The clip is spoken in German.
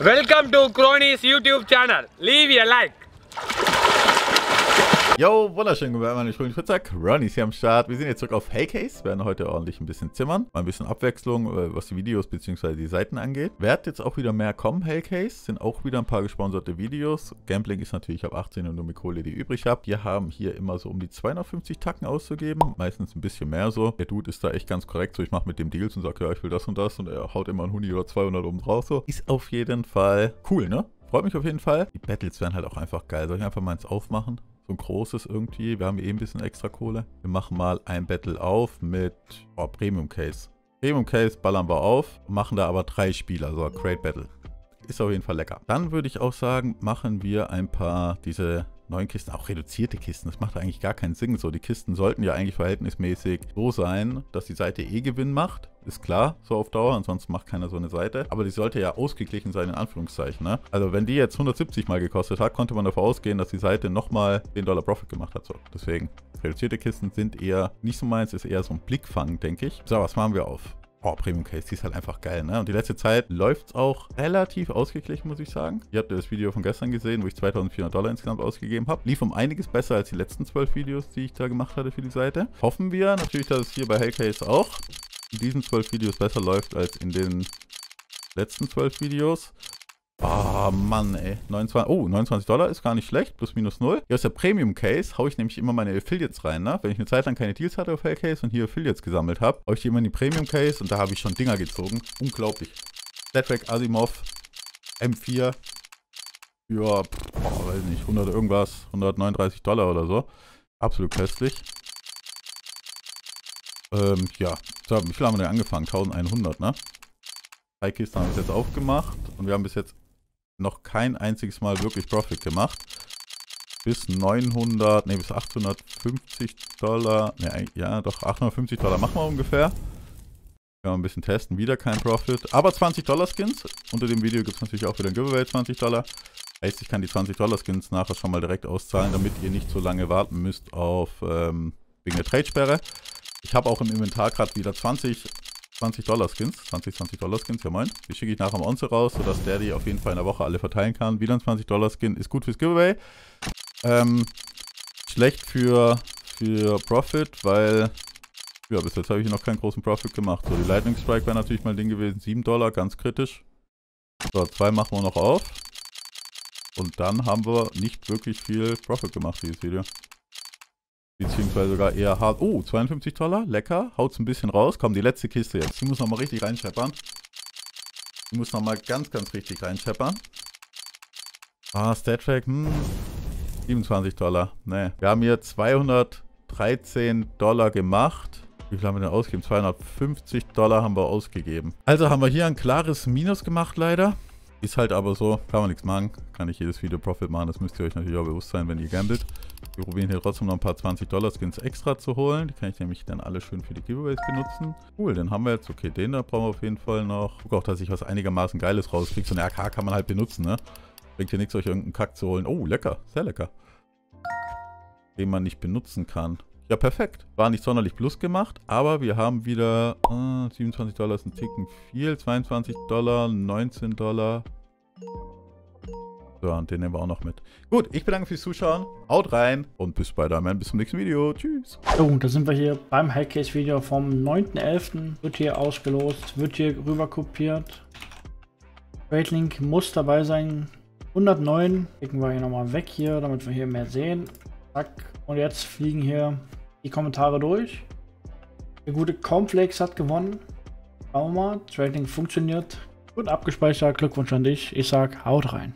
Welcome to Cronies YouTube channel. Leave a like. Yo, wunderschönen guten Abend, meine würde sagen, Ronnie ist hier am Start. Wir sind jetzt zurück auf Hellcase, werden heute ordentlich ein bisschen zimmern. Mal ein bisschen Abwechslung, äh, was die Videos bzw. die Seiten angeht. Wird jetzt auch wieder mehr kommen, Hellcase. Sind auch wieder ein paar gesponserte Videos. Gambling ist natürlich ab 18 und nur mit Kohle, die übrig habe. Wir haben hier immer so um die 250 Tacken auszugeben. Meistens ein bisschen mehr so. Der Dude ist da echt ganz korrekt. So, ich mache mit dem Deals und sage, ja, ich will das und das. Und er haut immer ein Huni oder 200 oben drauf. So, ist auf jeden Fall cool, ne? Freut mich auf jeden Fall. Die Battles werden halt auch einfach geil. Soll ich einfach mal eins aufmachen? So ein großes irgendwie. Wir haben eh ein bisschen extra Kohle. Wir machen mal ein Battle auf mit oh, Premium Case. Premium Case ballern wir auf, machen da aber drei Spieler, so Great Battle. Ist auf jeden Fall lecker. Dann würde ich auch sagen, machen wir ein paar diese neuen Kisten, auch reduzierte Kisten. Das macht eigentlich gar keinen Sinn. So, die Kisten sollten ja eigentlich verhältnismäßig so sein, dass die Seite eh Gewinn macht. Ist klar, so auf Dauer, ansonsten macht keiner so eine Seite. Aber die sollte ja ausgeglichen sein, in Anführungszeichen. Ne? Also wenn die jetzt 170 mal gekostet hat, konnte man davon ausgehen, dass die Seite nochmal 10 Dollar Profit gemacht hat. So, deswegen, reduzierte Kisten sind eher nicht so meins, ist eher so ein Blickfang, denke ich. So, was machen wir auf? Oh, Premium Case, die ist halt einfach geil, ne? Und die letzte Zeit läuft es auch relativ ausgeglichen, muss ich sagen. Ihr habt ja das Video von gestern gesehen, wo ich 2400 Dollar insgesamt ausgegeben habe. Lief um einiges besser als die letzten 12 Videos, die ich da gemacht hatte für die Seite. Hoffen wir natürlich, dass es hier bei Hellcase auch in diesen 12 Videos besser läuft als in den letzten 12 Videos. Oh Mann, ey. 29, oh, 29 Dollar ist gar nicht schlecht. Plus minus 0. Hier aus der Premium Case haue ich nämlich immer meine Affiliates rein, ne? Wenn ich eine Zeit lang keine Deals hatte auf Hellcase und hier Affiliates gesammelt habe, haue ich die immer in die Premium Case und da habe ich schon Dinger gezogen. Unglaublich. Flatback Asimov M4 für, oh, weiß nicht, 100 irgendwas, 139 Dollar oder so. Absolut köstlich. Ähm, ja. So, wie viel haben wir denn angefangen? 1100, ne? Drei Kisten haben wir jetzt aufgemacht und wir haben bis jetzt noch kein einziges Mal wirklich Profit gemacht. Bis 900, ne, bis 850 Dollar, ne, ja, doch 850 Dollar machen wir ungefähr. Können wir ein bisschen testen, wieder kein Profit. Aber 20 Dollar Skins. Unter dem Video gibt es natürlich auch wieder ein Giveaway 20 Dollar. Heißt, ich kann die 20 Dollar Skins nachher schon mal direkt auszahlen, damit ihr nicht so lange warten müsst auf, ähm, wegen der Trade-Sperre. Ich habe auch im Inventar gerade wieder 20 20 Dollar Skins. 20, 20 Dollar Skins, ja moin. Die schicke ich nachher am Onze raus, sodass der die auf jeden Fall in der Woche alle verteilen kann. Wieder ein 20 Dollar Skin ist gut fürs Giveaway. Ähm, schlecht für, für Profit, weil ja, bis jetzt habe ich noch keinen großen Profit gemacht. So, die Lightning Strike wäre natürlich mal ein Ding gewesen. 7 Dollar, ganz kritisch. So, zwei machen wir noch auf. Und dann haben wir nicht wirklich viel Profit gemacht, dieses Video. Beziehungsweise sogar eher hart. Oh, 52 Dollar. Lecker. Haut's ein bisschen raus. Komm, die letzte Kiste jetzt. Die muss nochmal richtig reinscheppern. Die muss nochmal ganz, ganz richtig reinscheppern. Ah, Stat Track. Hm. 27 Dollar. Ne. Wir haben hier 213 Dollar gemacht. Wie viel haben wir denn ausgegeben? 250 Dollar haben wir ausgegeben. Also haben wir hier ein klares Minus gemacht leider. Ist halt aber so, kann man nichts machen. Kann nicht jedes Video Profit machen. Das müsst ihr euch natürlich auch bewusst sein, wenn ihr gambelt. Wir probieren hier trotzdem noch ein paar 20 Dollar Skins extra zu holen. Die kann ich nämlich dann alle schön für die Giveaways benutzen. Cool, den haben wir jetzt. Okay, den da brauchen wir auf jeden Fall noch. Guck auch, dass ich was einigermaßen Geiles rauskriege. So eine AK kann man halt benutzen, ne? Bringt hier nichts, euch irgendeinen Kack zu holen. Oh, lecker. Sehr lecker. Den man nicht benutzen kann. Ja, perfekt. War nicht sonderlich plus gemacht, aber wir haben wieder äh, 27 Dollar ist ein Ticken viel. 22 Dollar, 19 Dollar. So, und den nehmen wir auch noch mit. Gut, ich bedanke fürs Zuschauen. Haut rein und bis Amen. Bis zum nächsten Video. Tschüss. So, da sind wir hier beim Hackcase-Video vom 9.11. Wird hier ausgelost, wird hier rüber kopiert. Raidlink muss dabei sein. 109. Klicken wir hier nochmal weg hier, damit wir hier mehr sehen. Zack. Und jetzt fliegen hier die Kommentare durch. Der gute Complex hat gewonnen. Schauen wir mal. Trading funktioniert. Gut abgespeichert. Glückwunsch an dich. Ich sag, haut rein.